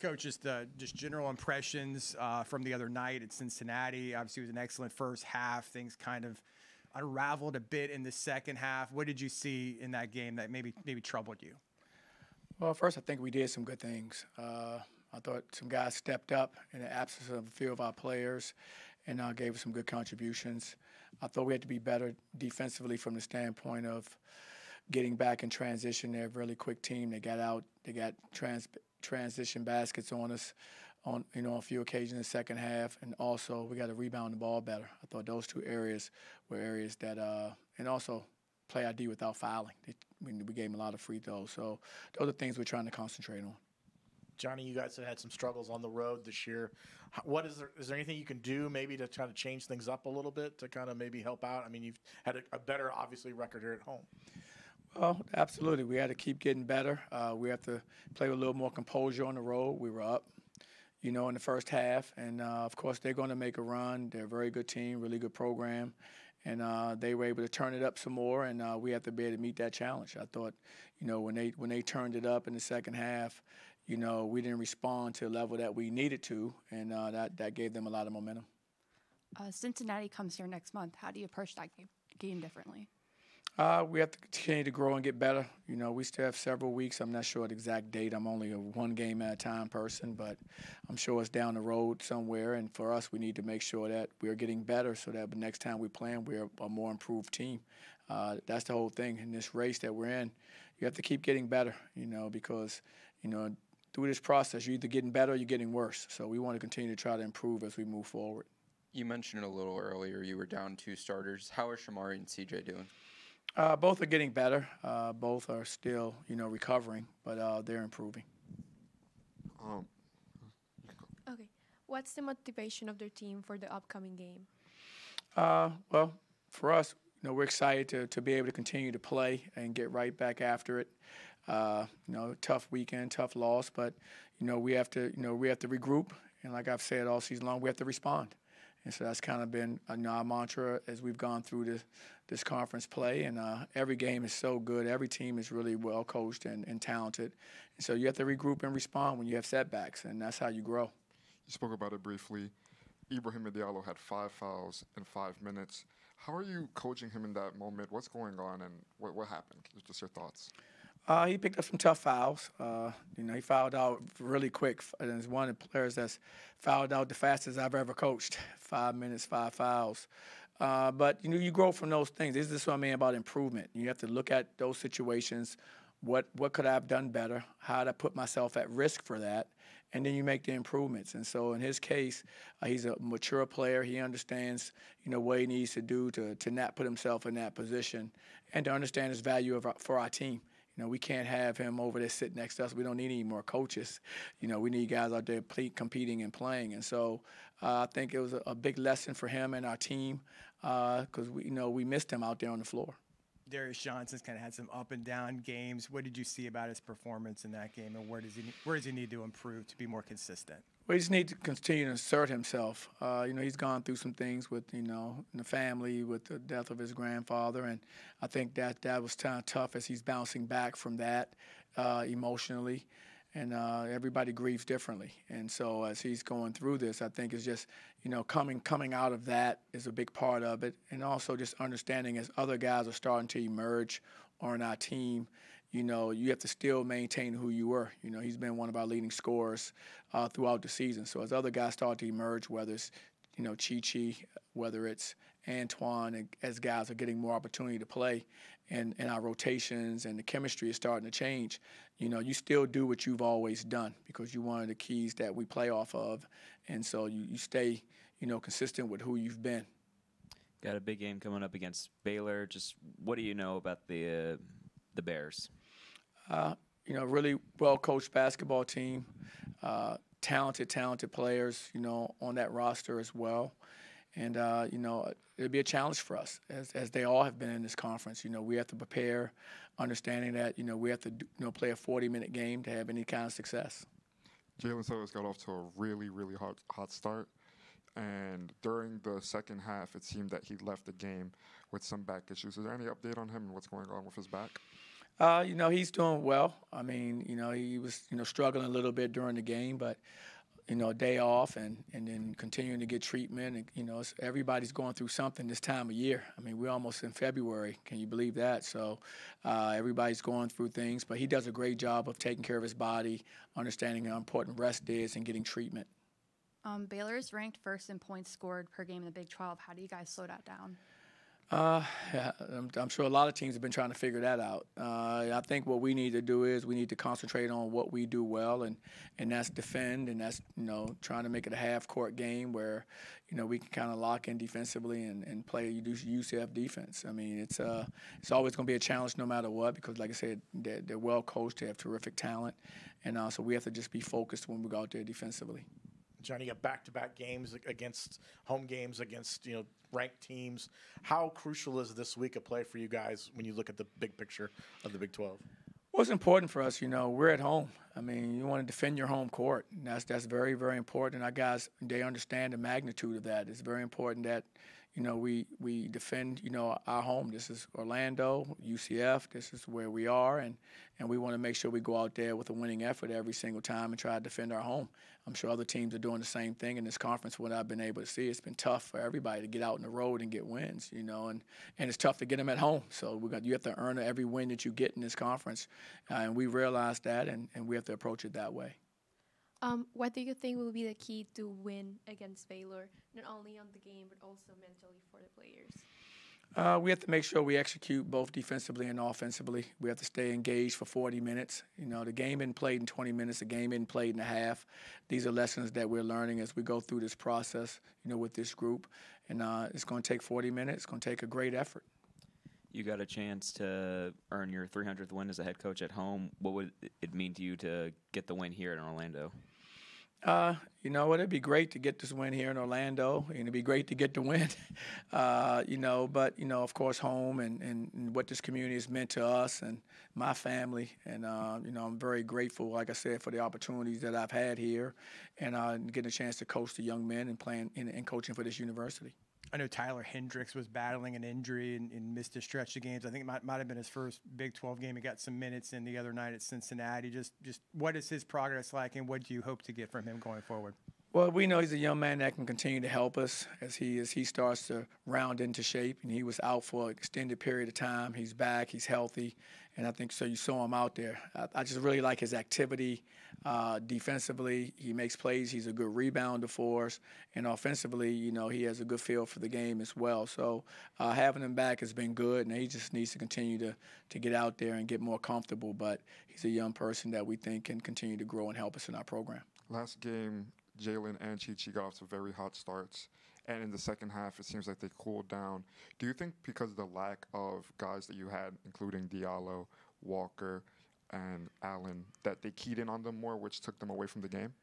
Coach, just uh, just general impressions uh, from the other night at Cincinnati. Obviously, it was an excellent first half. Things kind of unraveled a bit in the second half. What did you see in that game that maybe maybe troubled you? Well, first, I think we did some good things. Uh, I thought some guys stepped up in the absence of a few of our players and uh, gave us some good contributions. I thought we had to be better defensively from the standpoint of getting back in transition. They're a really quick team. They got out. They got trans transition baskets on us on you know on a few occasions in the second half, and also we got to rebound the ball better. I thought those two areas were areas that, uh, and also play ID without fouling. They, we, we gave them a lot of free throws, so those are things we're trying to concentrate on. Johnny, you guys have had some struggles on the road this year. What is there? Is there anything you can do maybe to try to change things up a little bit to kind of maybe help out? I mean, you've had a, a better, obviously, record here at home. Well, absolutely. We had to keep getting better. Uh, we have to play with a little more composure on the road. We were up, you know, in the first half, and uh, of course they're going to make a run. They're a very good team, really good program, and uh, they were able to turn it up some more. And uh, we have to be able to meet that challenge. I thought, you know, when they when they turned it up in the second half, you know, we didn't respond to the level that we needed to, and uh, that that gave them a lot of momentum. Uh, Cincinnati comes here next month. How do you approach that game, game differently? Uh, we have to continue to grow and get better. You know, we still have several weeks. I'm not sure the exact date. I'm only a one game at a time person, but I'm sure it's down the road somewhere. And for us, we need to make sure that we're getting better so that the next time we play, we're a more improved team. Uh, that's the whole thing in this race that we're in. You have to keep getting better, you know, because, you know, through this process, you're either getting better or you're getting worse. So we want to continue to try to improve as we move forward. You mentioned it a little earlier. You were down two starters. How are Shemarri and CJ doing? Uh, both are getting better. Uh, both are still, you know, recovering, but uh, they're improving. Um, okay. What's the motivation of their team for the upcoming game? Uh, well, for us, you know, we're excited to, to be able to continue to play and get right back after it. Uh, you know, tough weekend, tough loss, but you know we have to, you know, we have to regroup, and like I've said all season long, we have to respond. And so that's kind of been you know, our mantra as we've gone through this this conference play. And uh, every game is so good. Every team is really well coached and, and talented. And so you have to regroup and respond when you have setbacks, and that's how you grow. You spoke about it briefly. Ibrahim Diallo had five fouls in five minutes. How are you coaching him in that moment? What's going on, and what, what happened? Just your thoughts. Uh, he picked up some tough fouls. Uh, you know, he fouled out really quick. And he's one of the players that's fouled out the fastest I've ever coached. Five minutes, five fouls. Uh, but you know, you grow from those things. This is what I mean about improvement. You have to look at those situations. What what could I have done better? How I put myself at risk for that? And then you make the improvements. And so in his case, uh, he's a mature player. He understands, you know, what he needs to do to to not put himself in that position, and to understand his value of for our team. You know, we can't have him over there sitting next to us. We don't need any more coaches. You know, we need guys out there play, competing and playing. And so uh, I think it was a, a, big lesson for him and our team because uh, we, you know, we missed him out there on the floor. Darius Johnson's kind of had some up and down games. What did you see about his performance in that game, and where does he where does he need to improve to be more consistent? Well, he just needs to continue to assert himself. Uh, you know, he's gone through some things with you know in the family with the death of his grandfather, and I think that that was kind of tough as he's bouncing back from that uh, emotionally and uh, everybody grieves differently. And so as he's going through this, I think it's just you know coming coming out of that is a big part of it, and also just understanding as other guys are starting to emerge on our team. You know, you have to still maintain who you were. You know, he's been one of our leading scorers uh, throughout the season. So as other guys start to emerge, whether it's you know Chi Chi, whether it's Antoine, as guys are getting more opportunity to play, and, and our rotations and the chemistry is starting to change, you know, you still do what you've always done because you're one of the keys that we play off of. And so you, you stay, you know, consistent with who you've been. Got a big game coming up against Baylor. Just what do you know about the uh, the Bears? You know, really well coached basketball team, uh, talented, talented players. You know, on that roster as well. And, uh, you know, it'll be a challenge for us, as, as they all have been in this conference. You know, we have to prepare, understanding that, you know, we have to, you know, play a 40-minute game to have any kind of success. Jaylin Sellers got off to a really, really hot, hot start. And during the second half, it seemed that he left the game with some back issues. Is there any update on him and what's going on with his back? Uh, you know, he's doing well. I mean, you know, he was, you know, struggling a little bit during the game, but you know, a day off and, and then continuing to get treatment. And, you know, everybody's going through something this time of year. I mean, we're almost in February. Can you believe that? So uh, everybody's going through things, but he does a great job of taking care of his body, understanding how important rest is, and getting treatment. Um, Baylor is ranked first in points scored per game in the Big 12. How do you guys slow that down? Uh, yeah, I'm, I'm, sure a lot of teams have been trying to figure that out. Uh, I think what we need to do is we need to concentrate on what we do well, and and that's defend, and that's you know trying to make it a half court game where you know we can kind of lock in defensively and, and play UCF defense. I mean, it's uh it's always going to be a challenge no matter what because like I said, they're, they're well coached, they have terrific talent, and uh, so we have to just be focused when we go out there defensively. Johnny, got back-to-back games against home games against you know ranked teams. How crucial is this week of play for you guys when you look at the big picture of the Big 12? Well, it's important for us. You know, we're at home. I mean, you want to defend your home court. And that's that's very very important. Our guys they understand the magnitude of that. It's very important that you know, we, we defend, you know, our home. This is Orlando, UCF. This is where we are, and, and we want to make sure we go out there with a winning effort every single time and try to defend our home. I'm sure other teams are doing the same thing in this conference. What I've been able to see, it's been tough for everybody to get out on the road and get wins, you know, and, and it's tough to get them at home. So we got you have to earn every win that you get in this conference, uh, and we realize that, and, and we have to approach it that way. Um, what do you think will be the key to win against Baylor, not only on the game but also mentally for the players? Uh, we have to make sure we execute both defensively and offensively. We have to stay engaged for 40 minutes. You know, the game isn't played in 20 minutes. The game isn't played in a half. These are lessons that we're learning as we go through this process. You know, with this group, and uh, it's going to take 40 minutes. It's going to take a great effort. You got a chance to earn your 300th win as a head coach at home. What would it mean to you to get the win here in Orlando? Uh, you know what? It'd be great to get this win here in Orlando, and it'd be great to get the win. Uh, you know, but you know, of course, home and, and, what this community has meant to us and my family, and uh, you know, I'm very grateful, like I said, for the opportunities that I've had here, and uh, getting a chance to coach the young men and playing and coaching for this university. I know Tyler Hendricks was battling an injury and, and, missed a stretch of games. I think it might, might have been his first Big 12 game. He got some minutes in the other night at Cincinnati. Just, just what is his progress like, and what do you hope to get from him going forward? Well, we know he's a young man that can continue to help us as he as he starts to round into shape. And he was out for an extended period of time. He's back. He's healthy, and I think so. You saw him out there. I, I just really like his activity uh, defensively. He makes plays. He's a good rebounder for us, and offensively, you know, he has a good feel for the game as well. So uh, having him back has been good, and he just needs to continue to to get out there and get more comfortable. But he's a young person that we think can continue to grow and help us in our program. Last game, Jaylin and Chi Chi got off to very hot starts. And in the second half, it seems like they cooled down. Do you think because of the lack of guys that you had, including Diallo, Walker, and Allen, that they keyed in on them more, which took them away from the game?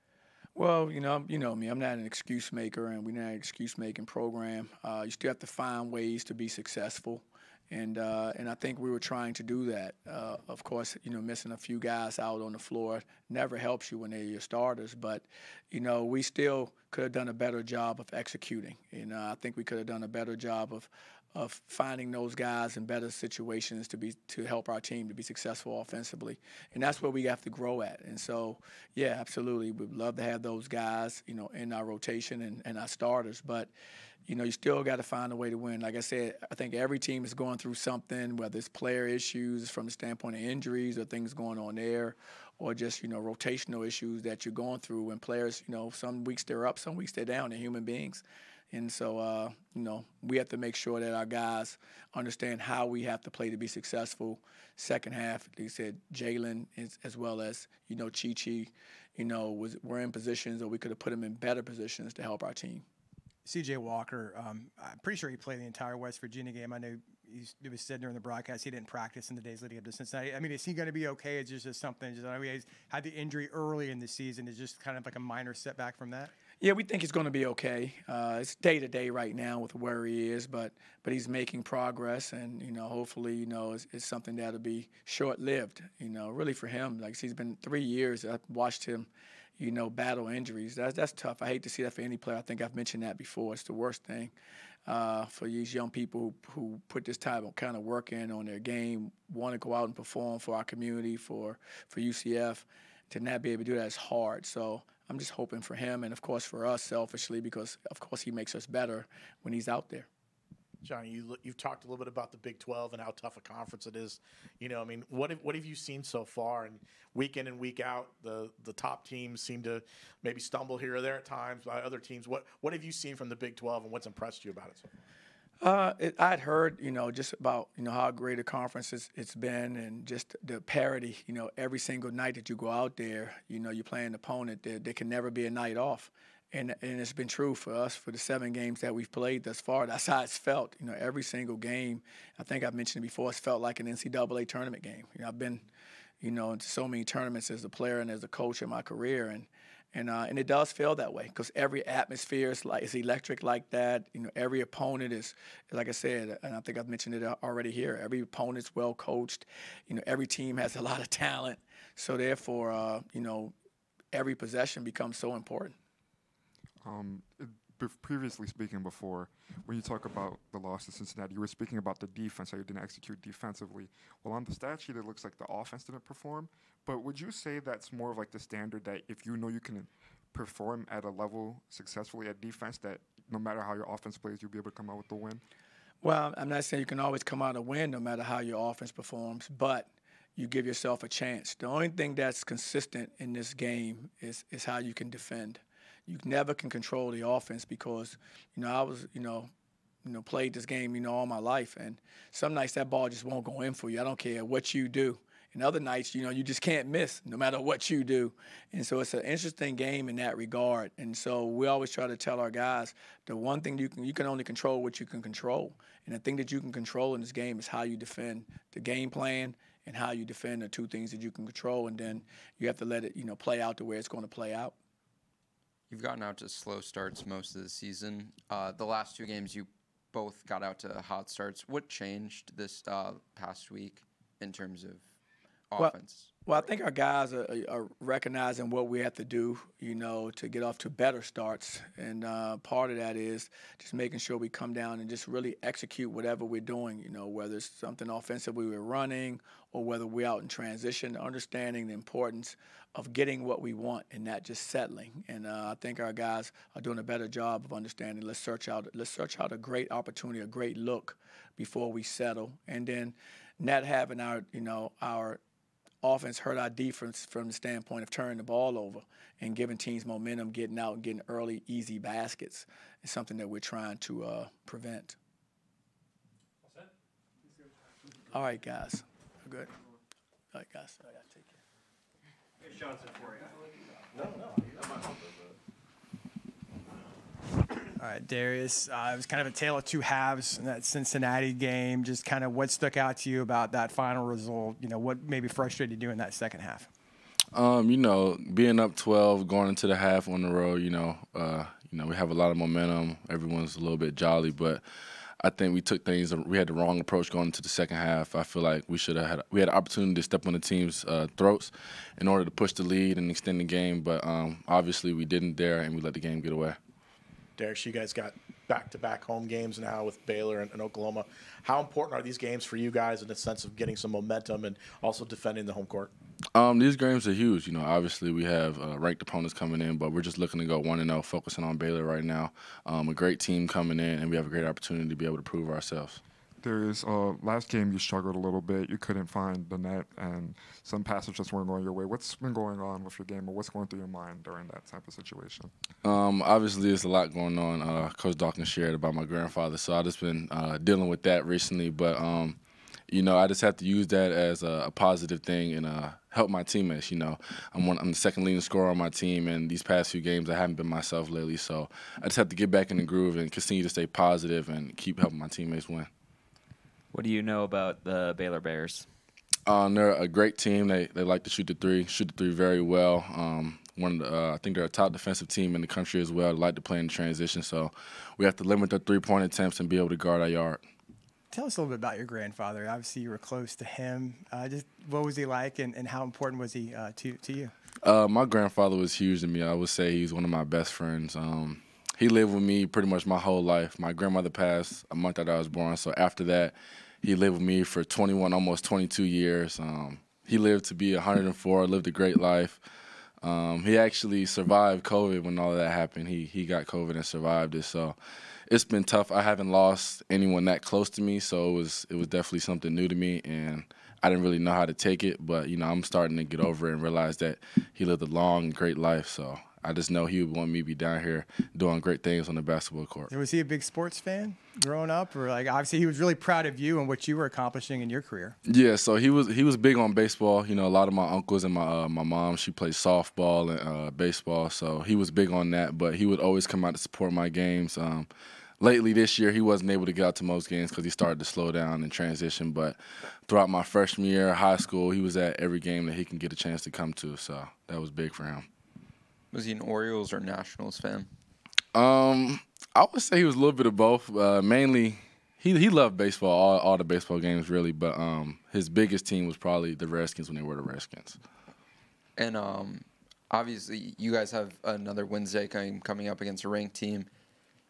Well, you know, you know me. I'm not an excuse maker, and we're not an excuse making program. Uh, you still have to find ways to be successful and uh, and I think we were trying to do that. Uh, of course, you know, missing a few guys out on the floor never helps you when they're your starters. But you know, we still could have done a better job of executing. You know, I think we could have done a better job of of finding those guys in better situations to be to help our team to be successful offensively, and that's where we have to grow at. And so, yeah, absolutely, we'd love to have those guys, you know, in our rotation and, and our starters, but you know, you still got to find a way to win. Like I said, I think every team is going through something, whether it's player issues from the standpoint of injuries or things going on there, or just you know rotational issues that you're going through. When players, you know, some weeks they're up, some weeks they're down. They're human beings, and so uh, you know we have to make sure that our guys understand how we have to play to be successful. Second half, like you said, Jaylin as well as you know Chi Chi, you know, was we're in positions, or we could have put them in better positions to help our team. CJ Walker, um, I'm pretty sure he played the entire West Virginia game. I know it was said during the broadcast he didn't practice in the days leading up to Cincinnati. I mean, is he going to be okay? It's just something. Just, I mean, he's had the injury early in the season. Is just kind of like a minor setback from that. Yeah, we think he's going to be okay. Uh, it's day to day right now with where he is, but but he's making progress, and you know, hopefully, you know, it's, it's something that'll be short lived. You know, really for him, like he's been three years. I watched him you know, battle injuries. That's that's tough. I hate to see that for any player. I think I've mentioned that before. It's the worst thing uh, for these young people who, who put this type of kind of work in on their game, want to go out and perform for our community, for for UCF. To not be able to do that is hard. So I'm just hoping for him and of course for us selfishly because of course he makes us better when he's out there. Johnny, you, you've talked a little bit about the Big 12 and how tough a conference it is. You know, I mean, what have, what have you seen so far? And week in and week out, the the top teams seem to maybe stumble here or there at times by other teams. What what have you seen from the Big 12 and what's impressed you about it so? Uh, it, I'd heard, you know, just about, you know, how great a conference it's, it's been and just the parity, you know, every single night that you go out there, you know, you're playing an opponent, there, there can never be a night off. And, and it's been true for us for the seven games that we've played thus far. That's how it's felt. You know, every single game, I think I've mentioned it before, it's felt like an NCAA tournament game. You know, I've been, you know, into so many tournaments as a player and as a coach in my career. And, and uh, and it does feel that way because every atmosphere is like is electric like that. You know, every opponent is like I said, and I think I've mentioned it already here. Every opponent's well coached. You know, every team has a lot of talent. So therefore, uh, you know, every possession becomes so important. Um, previously speaking before, when you talk about the loss to Cincinnati, you were speaking about the defense, how you didn't execute defensively. Well, on the stat sheet, it looks like the offense didn't perform. But would you say that's more of like the standard that if you know you can perform at a level successfully at defense, that no matter how your offense plays, you'll be able to come out with the win? Well, I'm not saying you can always come out a win no matter how your offense performs, but you give yourself a chance. The only thing that's consistent in this game is is how you can defend. You never can control the offense because, you know, I was, you know, you know, played this game, you know, all my life, and some nights that ball just won't go in for you. I don't care what you do. And other nights, you know, you just can't miss no matter what you do. And so it's an interesting game in that regard. And so we always try to tell our guys the one thing you can you can only control what you can control. And the thing that you can control in this game is how you defend the game plan and how you defend the two things that you can control. And then you have to let it, you know, play out the way it's going to play out. You've gotten out to slow starts most of the season. Uh, the last two games, you both got out to hot starts. What changed this uh, past week in terms of offense? Well, I think our guys are, are recognizing what we have to do, you know, to get off to better starts. And uh, part of that is just making sure we come down and just really execute whatever we're doing, you know, whether it's something offensive we were running or whether we're out in transition, understanding the importance of getting what we want and not just settling. And uh, I think our guys are doing a better job of understanding. Let's search out, let's search out a great opportunity, a great look before we settle, and then not having our, you know, our offense hurt our defense from the standpoint of turning the ball over and giving teams momentum, getting out and getting early, easy baskets is something that we're trying to uh, prevent. All right, guys. We're good. All right, guys. I gotta take care. All right, Darius. Uh, it was kind of a tale of two halves in that Cincinnati game. Just kind of what stuck out to you about that final result. You know, what maybe frustrated you in that second half. Um, you know, being up 12, going into the half on the road, you know, uh, you know, we have a lot of momentum. Everyone's a little bit jolly, but I think we took things. We had the wrong approach going into the second half. I feel like we should have had we had an opportunity to step on the team's uh, throats in order to push the lead and extend the game, but um, obviously we didn't there, and we let the game get away. Darius, you guys got back-to-back home games now with Baylor and, and Oklahoma. How important are these games for you guys in the sense of getting some momentum and also defending the home court? Um, these games are huge. You know, obviously we have uh, ranked opponents coming in, but we're just looking to go one and zero, focusing on Baylor right now. Um, a great team coming in, and we have a great opportunity to be able to prove ourselves. There is uh, last game you struggled a little bit. You couldn't find the net, and some passes just weren't going your way. What's been going on with your game, or what's going through your mind during that type of situation? Um, obviously, there's a lot going on. Uh, Coach Dawkins shared about my grandfather, so I've just been uh, dealing with that recently. But um, you know, I just have to use that as a, a positive thing and uh, help my teammates. You know, I'm one, I'm the second leading scorer on my team, and these past few games I haven't been myself lately. So I just have to get back in the groove and continue to stay positive and keep helping my teammates win. What do you know about the Baylor Bears? Um, they're a great team. They they like to shoot the three, shoot the three very well. Um, one of the, uh, I think they're a top defensive team in the country as well. They like to play in transition, so we have to limit their three point attempts and be able to guard our yard. Tell us a little bit about your grandfather. Obviously, you were close to him. Uh, just what was he like, and, and how important was he uh, to to you? Uh, my grandfather was huge to me. I would say he's one of my best friends. Um, he lived with me pretty much my whole life. My grandmother passed a month after I was born, so after that, he lived with me for 21, almost 22 years. Um, he lived to be 104, lived a great life. Um, he actually survived COVID when all of that happened. He he got COVID and survived it. So it's been tough. I haven't lost anyone that close to me, so it was it was definitely something new to me, and I didn't really know how to take it. But you know, I'm starting to get over it and realize that he lived a long, great life. So I just know he would want me to be down here doing great things on the basketball court. Was he a big sports fan growing up, or like obviously he was really proud of you and what you were accomplishing in your career? Yeah, so he was he was big on baseball. You know, a lot of my uncles and my uh, my mom she plays softball and uh, baseball, so he was big on that. But he would always come out to support my games. Um, lately this year he wasn't able to get out to most games because he started to slow down and transition. But throughout my freshman year, of high school, he was at every game that he can get a chance to come to. So that was big for him. Was he an Orioles or Nationals fan? Um, I would say he was a little bit of both. Uh, mainly, he he loved baseball, all, all the baseball games really. But um, his biggest team was probably the Redskins when they were the Redskins. And um, obviously, you guys have another Wednesday game coming up against a ranked team.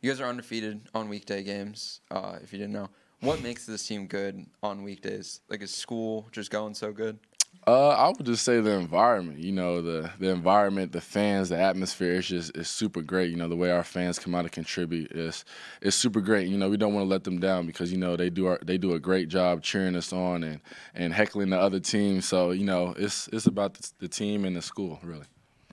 You guys are undefeated on weekday games. Uh, if you didn't know, what makes this team good on weekdays? Like, is school just going so good? Uh, I would just say the environment. You know, the the environment, the fans, the atmosphere is just is super great. You know, the way our fans come out and contribute is is super great. You know, we don't want to let them down because you know they do our, they do a great job cheering us on and and heckling the other team. So you know, it's it's about the, the team and the school really.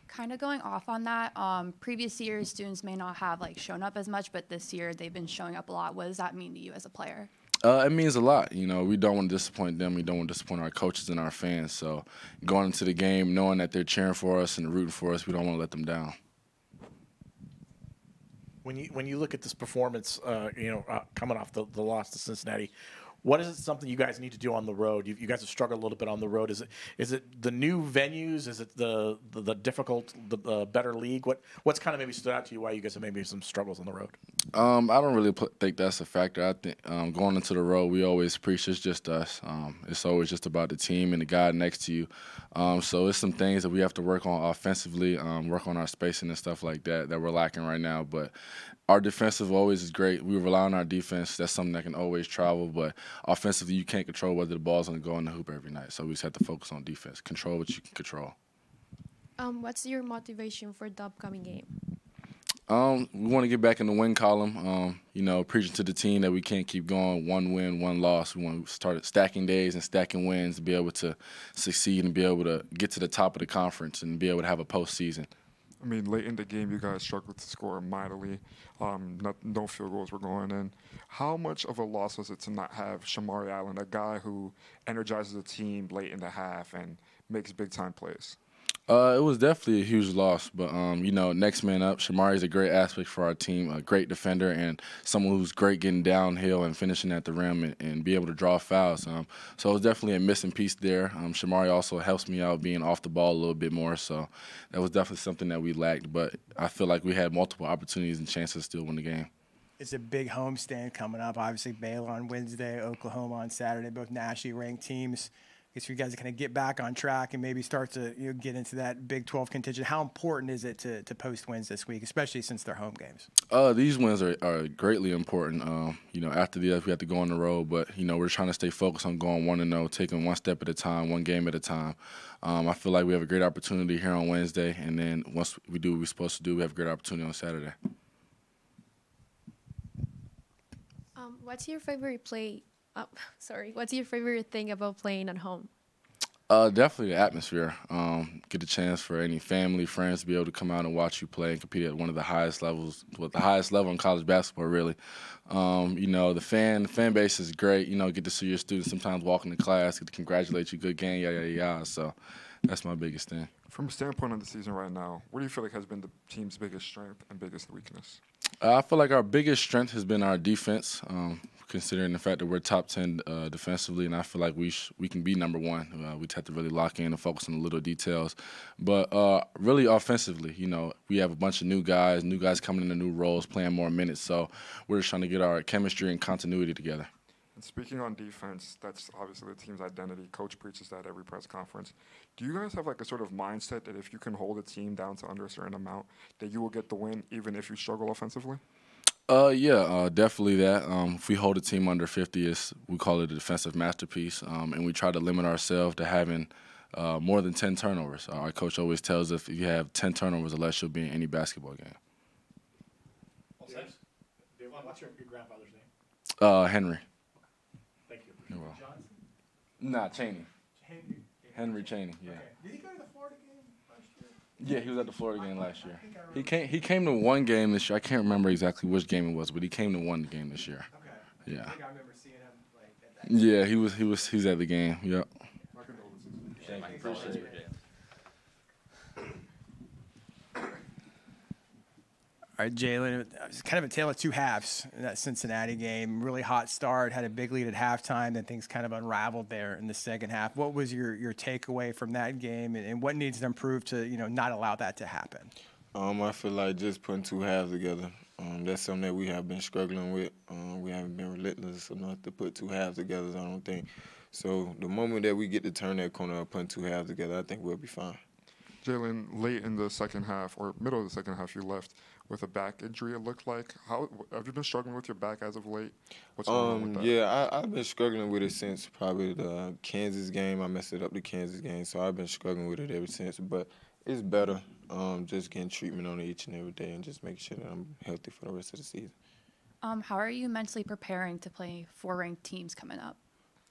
Kind of going off on that, um, previous years students may not have like shown up as much, but this year they've been showing up a lot. What does that mean to you as a player? Uh, it means a lot. You know, we don't want to disappoint them. We don't want to disappoint our coaches and our fans. So going into the game, knowing that they're cheering for us and rooting for us, we don't want to let them down. When you when you look at this performance, uh, you know, uh, coming off the, the loss to Cincinnati, what is it something you guys need to do on the road? You, you guys have struggled a little bit on the road. Is it is it the new venues? Is it the the, the difficult, the uh, better league? What what's kind of maybe stood out to you? Why you guys have maybe some struggles on the road? Um, I don't really think that's a factor. I think um, going into the road, we always preach it's just us. Um, it's always just about the team and the guy next to you. Um, so it's some things that we have to work on offensively, um, work on our spacing and stuff like that that we're lacking right now. But our defensive always is great. We rely on our defense. That's something that can always travel. But offensively, you can't control whether the ball's going to go in the hoop every night. So we just have to focus on defense. Control what you can control. Um, what's your motivation for the upcoming game? Um, we want to get back in the win column. Um, you know, preaching to the team that we can't keep going one win, one loss. We want to start stacking days and stacking wins to be able to succeed and be able to get to the top of the conference and be able to have a postseason. I mean, late in the game, you guys struggled to score mightily. Um, not, no field goals were going in. How much of a loss was it to not have Shemarri Allen, a guy who energizes the team late in the half and makes big time plays? Uh, it was definitely a huge loss, but um, you know, next man up. Shemarri is a great aspect for our team, a great defender, and someone who's great getting downhill and finishing at the rim and, and be able to draw fouls. Um, so it was definitely a missing piece there. Um, Shemarri also helps me out being off the ball a little bit more, so that was definitely something that we lacked. But I feel like we had multiple opportunities and chances to still win the game. It's a big homestand coming up. Obviously, Baylor on Wednesday, Oklahoma on Saturday, both nationally ranked teams guess for you guys to kind of get back on track and maybe start to you know, get into that Big 12 contingent, how important is it to, to post wins this week, especially since they're home games? Uh, these wins are, are greatly important. Um, you know, after the we have to go on the road, but you know we're trying to stay focused on going one and zero, taking one step at a time, one game at a time. Um, I feel like we have a great opportunity here on Wednesday, and then once we do what we're supposed to do, we have a great opportunity on Saturday. Um, what's your favorite play Oh, sorry. What's your favorite thing about playing at home? Uh, definitely the atmosphere. Um, get a chance for any family, friends to be able to come out and watch you play and compete at one of the highest levels, with the highest level in college basketball, really. Um, you know, the fan the fan base is great. You know, get to see your students sometimes walking to class, get to congratulate you, good game, yeah, yeah, yeah. So that's my biggest thing. From a standpoint of the season right now, what do you feel like has been the team's biggest strength and biggest weakness? Uh, I feel like our biggest strength has been our defense. Um, considering the fact that we're top ten uh, defensively, and I feel like we we can be number one. Uh, we just have to really lock in and focus on the little details. But uh, really offensively, you know, we have a bunch of new guys, new guys coming into new roles, playing more minutes. So we're just trying to get our chemistry and continuity together. And speaking on defense, that's obviously the team's identity. Coach preaches that every press conference. Do you guys have like a sort of mindset that if you can hold a team down to under a certain amount, that you will get the win even if you struggle offensively? Uh, yeah, uh, definitely that. Um, if we hold a team under 50, it's, we call it a defensive masterpiece, um, and we try to limit ourselves to having uh, more than 10 turnovers. Our coach always tells us if you have 10 turnovers or less, you'll be in any basketball game. Devon, what's your, your grandfather's name? Uh, Henry. Thank you. You're welcome. Nah, Cheney. Henry Cheney, yeah. Did he go to the Florida game last year? Yeah, he was at the Florida game last year. He came. He came to one game this year. I can't remember exactly which game it was, but he came to one game this year. Okay. Yeah. I think I remember seeing him like at that. Yeah, he was. He was. He was at the game. Yep. All right, Jaylin, it was kind of a tale of two halves in that Cincinnati game. Really hot start, had a big lead at halftime, then things kind of unraveled there in the second half. What was your, your takeaway from that game, and, and what needs to improve to you know not allow that to happen? Um, I feel like just putting two halves together. Um, that's something that we have been struggling with. Um, we haven't been relentless enough to put two halves together. I don't think. So the moment that we get to turn that corner, put two halves together, I think we'll be fine. Jaylin, late in the second half or middle of the second half, you left with a back injury. It looked like. How have you been struggling with your back as of late? What's going on with Um, that? yeah, I, I've been struggling with it since probably the Kansas game. I messed it up the Kansas game, so I've been struggling with it ever since. But it's better. Um, just getting treatment on it each and every day, and just making sure that I'm healthy for the rest of the season. Um, how are you mentally preparing to play four ranked teams coming up?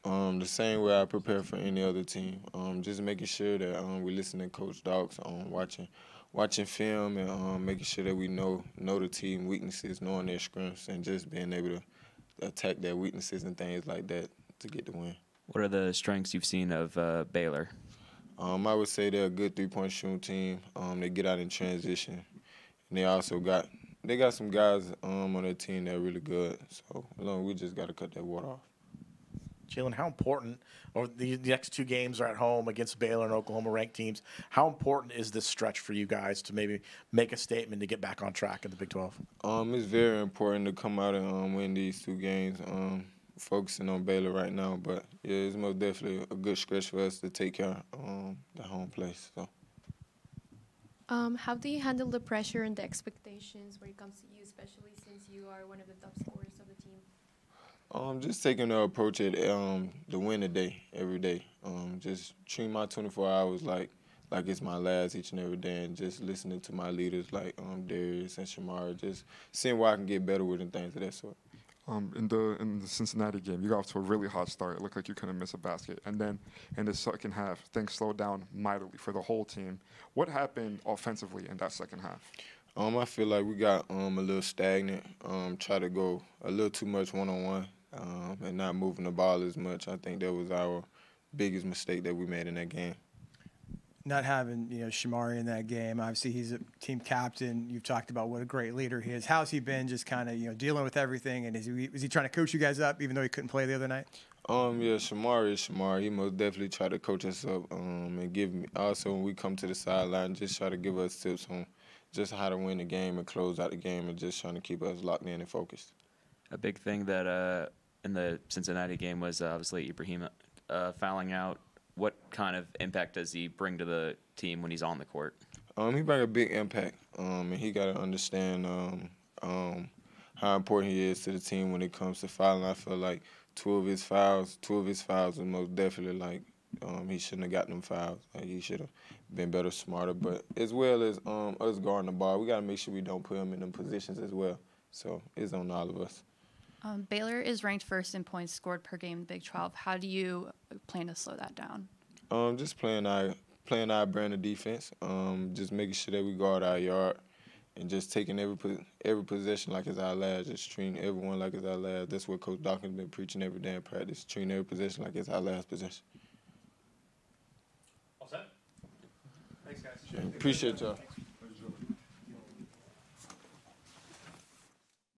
Um, the same way I prepare for any other team. Um, just making sure that um, we listen to Coach Docs on watching, watching film and um, making sure that we know know the team weaknesses, knowing their strengths, and just being able to attack their weaknesses and things like that to get the win. What are the strengths you've seen of uh, Baylor? Um, I would say they're a good three point shooting team. Um, they get out in transition, and they also got they got some guys um, on their team that are really good. So we just got to cut that water off. Jaylin, how important, or the, the next two games are at home against Baylor and Oklahoma ranked teams. How important is this stretch for you guys to maybe make a statement to get back on track in the Big 12? Um, it's very important to come out and um, win these two games. Um, focusing on Baylor right now, but yeah, it's most definitely a good stretch for us to take care of um, the home place. So. Um, how do you handle the pressure and the expectations when it comes to you, especially since you are one of the top scorers of the team? Um, just taking the approach at um the win a day, every day. Um, just treating my 24 hours like like it's my last each and every day, and just listening to my leaders like um Darius and Shamar, just seeing what I can get better with and things of that sort. Um, in the in the Cincinnati game, you got off to a really hot start. It looked like you couldn't miss a basket, and then in the second half, things slowed down mightily for the whole team. What happened offensively in that second half? Um, I feel like we got um a little stagnant. Um, try to go a little too much one on one, um, and not moving the ball as much. I think that was our biggest mistake that we made in that game. Not having you know Shemarri in that game. Obviously, he's a team captain. You've talked about what a great leader he is. How's he been? Just kind of you know dealing with everything. And is he is he trying to coach you guys up, even though he couldn't play the other night? Um, yeah, Shemarri is Shemarri. He most definitely try to coach us up. Um, and give me also when we come to the sideline, just try to give us tips on just how to win the game and close out the game, and just trying to keep us locked in and focused. A big thing that uh, in the Cincinnati game was uh, obviously Ibrahim uh, fouling out. What kind of impact does he bring to the team when he's on the court? Um, he bring a big impact. Um, and he got to understand um, um, how important he is to the team when it comes to fouling. I feel like two of his fouls, two of his fouls, was most definitely like um, he shouldn't have gotten them fouls. Like he should have been better, smarter. But as well as um, us guarding the ball, we got to make sure we don't put him in them positions as well. So it's on all of us. Um, Baylor is ranked first in points scored per game in the Big 12. How do you plan to slow that down? Um, just playing our playing our brand of defense. Um, just making sure that we guard our yard, and just taking every po- every possession like it's our last. Just treating everyone like it's our last. That's what Coach Dawkins been preaching every day in practice. Treating every possession like it's our last possession. All set? Thanks, guys. Appreciate y'all.